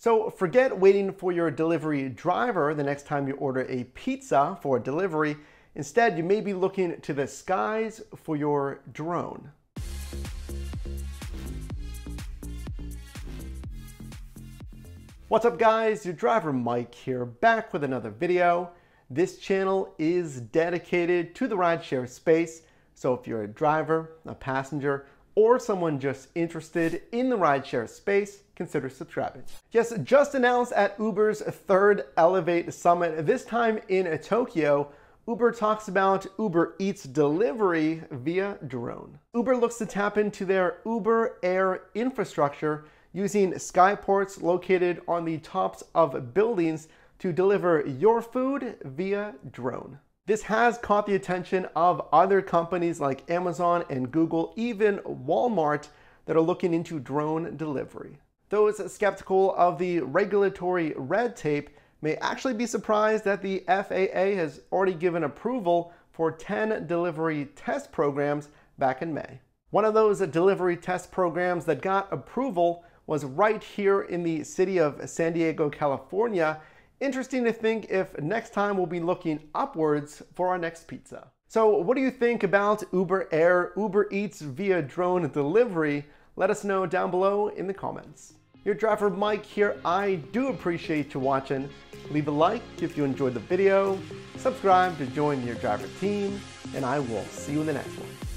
So forget waiting for your delivery driver the next time you order a pizza for delivery. Instead, you may be looking to the skies for your drone. What's up guys, your driver Mike here, back with another video. This channel is dedicated to the rideshare space, so if you're a driver, a passenger, or someone just interested in the rideshare space, consider subscribing. Yes, just announced at Uber's third Elevate Summit, this time in Tokyo, Uber talks about Uber Eats delivery via drone. Uber looks to tap into their Uber Air infrastructure using skyports located on the tops of buildings to deliver your food via drone. This has caught the attention of other companies like Amazon and Google, even Walmart, that are looking into drone delivery. Those skeptical of the regulatory red tape may actually be surprised that the FAA has already given approval for 10 delivery test programs back in May. One of those delivery test programs that got approval was right here in the city of San Diego, California, Interesting to think if next time we'll be looking upwards for our next pizza. So what do you think about Uber Air, Uber Eats via drone delivery? Let us know down below in the comments. Your driver Mike here. I do appreciate you watching. Leave a like if you enjoyed the video, subscribe to join your driver team, and I will see you in the next one.